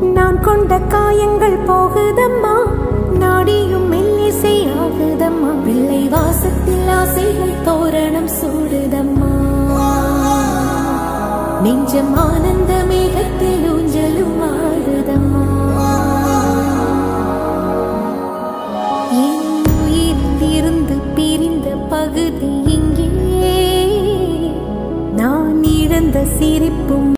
நான் கொண்ட காயங்கள் போகுதம்மா. நாடியும் மெல்லிசை ஆகுதம்மா. பிள்ளை வாசத்தில் ஆசைகள் தோரணம் சூடுதம்மா. நெஞ்சம் ஆனந்த மேகத்தில் ஊஞ்சலும் ஆடுதம்மா. என் உயிரிலிருந்து பிரிந்த பகுதி இங்கே. நான் இழந்த சிரிப்பும்